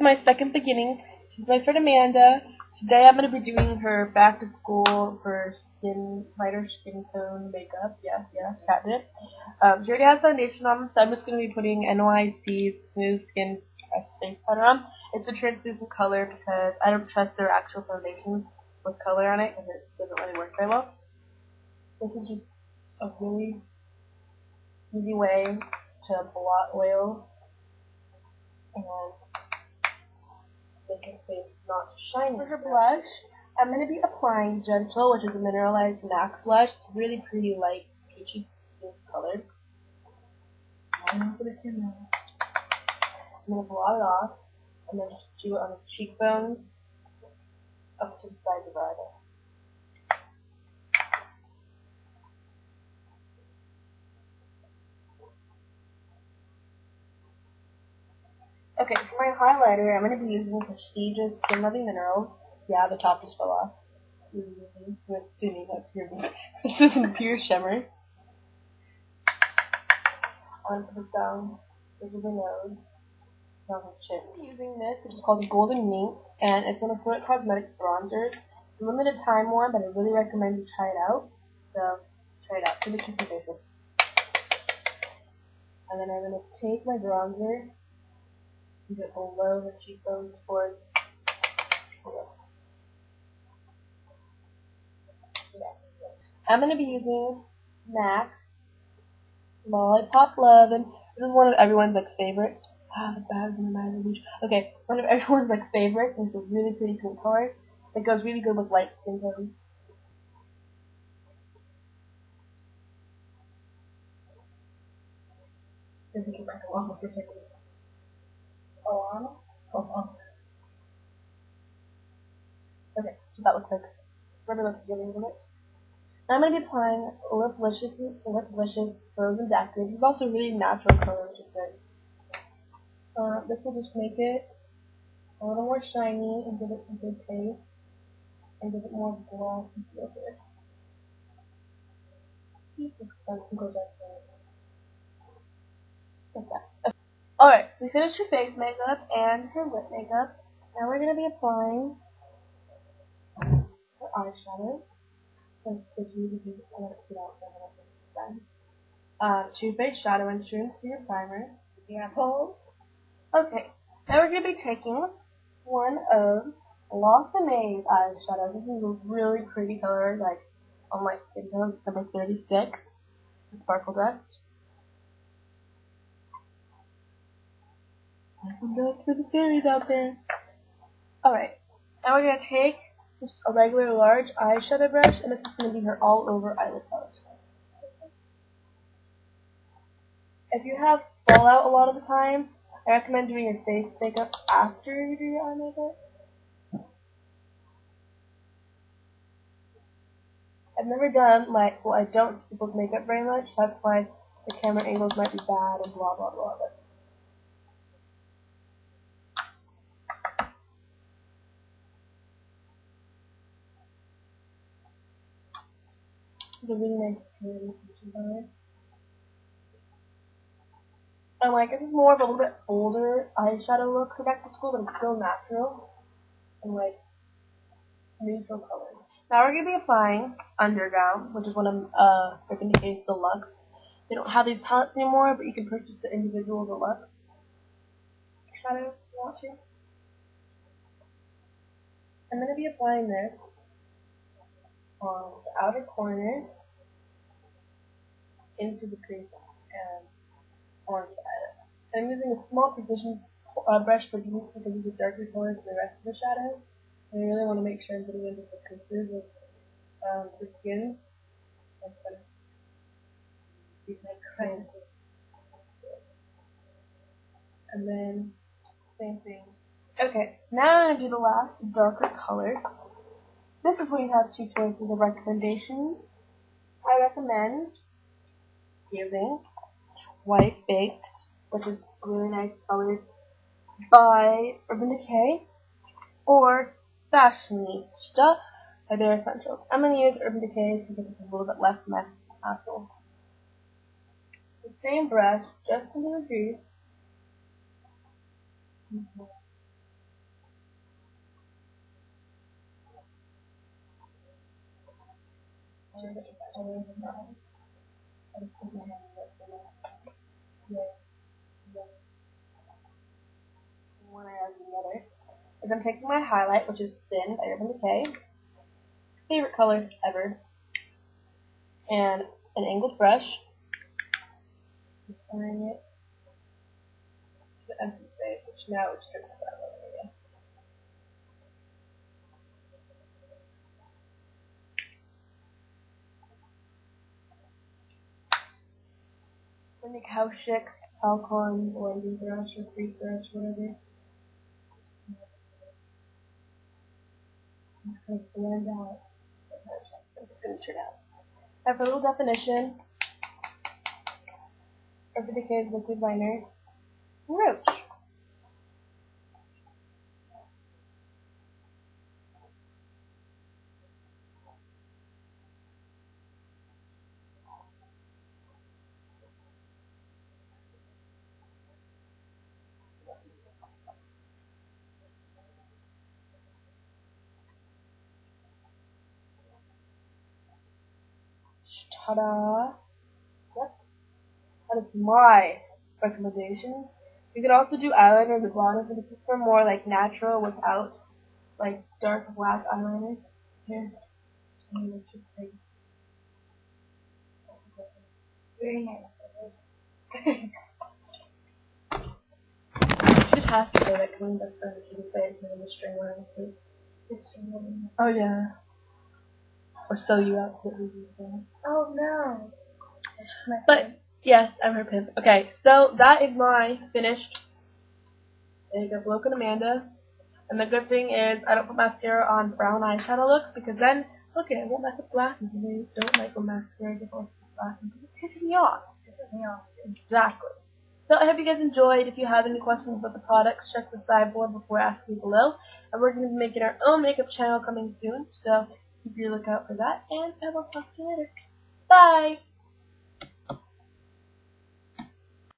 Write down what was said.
my second beginning. She's my friend Amanda. Today I'm going to be doing her back to school for skin, lighter skin tone makeup. Yes, yes, catnip. Um, she already has foundation on, so I'm just going to be putting NYC Smooth Skin Press Face Powder on. It's a translucent color because I don't trust their actual foundation with color on it because it doesn't really work very well. This is just a really easy way to blot oil and make her face not shiny. For her blush, I'm going to be applying Gentle, which is a mineralized MAC blush. It's really pretty light peachy pink color. I'm going to blot it off and then just do it on the cheekbones up to the sides of her eyeball. Okay, for my highlighter, I'm going to be using Prestige's Skin Loving Minerals. Yeah, the top just fell off. It's Sunni, that's your This is in Pure Shimmer. I'm going to this down over the nose, down the chin. I'm using this, which is called Golden Minx, and it's one of Flirt Cosmetics bronzers. It's a limited time one, but I really recommend you try it out. So, try it out. Give it to. And then I'm going to take my bronzer below the cheekbones I'm going to be using MAC Lollipop Love, and this is one of everyone's like favorites. Ah, the bags in rouge. Okay, one of everyone's like favorites, and it's a really pretty pink color. It goes really good with light skin tones. Doesn't get back on. Oh, Okay, so that looks like rubber lips together, isn't? Now I'm going to be applying Lip Licious, Lip Licious Frozen Daiquiri. This is also really natural color, which is good. Uh, this will just make it a little more shiny and give it some good taste and give it more gloss and feel good. Like that. Alright, we finished her face makeup and her lip makeup. Now we're going to be applying her eyeshadow. Uh, Too Faced Shadow Insurance for your primer. Example. Okay, now we're going to be taking one of Lost-Amaze eyeshadow. This is a really pretty color, like on my skin tone, number 36. the Sparkle Dust. Welcome back to the fairies out there. Alright, now we're going to take just a regular large eyeshadow brush, and this is going to be her all over eyelid color. If you have fallout a lot of the time, I recommend doing your face makeup after you do your eye makeup. I've never done, like, well, I don't see people's makeup very much, so that's why the camera angles might be bad and blah blah blah. But Nice purity. And like, this is more of a little bit older eyeshadow look for back to school, but it's still natural and like neutral colors. Now we're gonna be applying Underground, which is one of uh Urban Decay's Deluxe. They don't have these palettes anymore, but you can purchase the individual Deluxe shadow if want to. I'm gonna be applying this on the outer corner into the crease and on the side. I'm using a small precision uh, brush for these because these are darker colors than the rest of the shadow. And I really want to make sure I'm getting into the creases of um, the skin. And then, same thing. Okay, now I'm going to do the last darker color. This is where you have two choices of recommendations. I recommend using Twice Baked, which is really nice colors by Urban Decay, or Fashionista by Bare Escentuals. I'm going to use Urban Decay because it's a little bit less mess hassle. The same brush, just into the crease. One eye the other. Is I'm taking my highlight, which is Sin by Urban Decay, favorite color ever, and an angled brush. Applying it to the empty space, which now is Then the Kaushik Alcorn blending brush or crease brush, whatever. Just kind of blend out. It's going to turn out. Now for a little definition, Urban Decay's liquid liner, Roach. Ta-da! Yep. That is my recommendation. You could also do eyeliner with blonde, but this is for more like natural without like dark black eyeliner. Here. Very nice. You just have to coming back from the say it's the string line. Oh yeah. Or sew you out to Oh no. But yes, I'm her pimp. Okay, so that is my finished makeup look and Amanda. And the good thing is I don't put mascara on brown eyeshadow looks because then look at it, it won't mess up glasses and I don't like when mascara gets all glasses because it pisses me off. pisses me off. Exactly. So I hope you guys enjoyed. If you have any questions about the products, check the sideboard before asking below. And we're going to be making our own makeup channel coming soon, so keep your lookout for that. And I will talk to you later. Bye!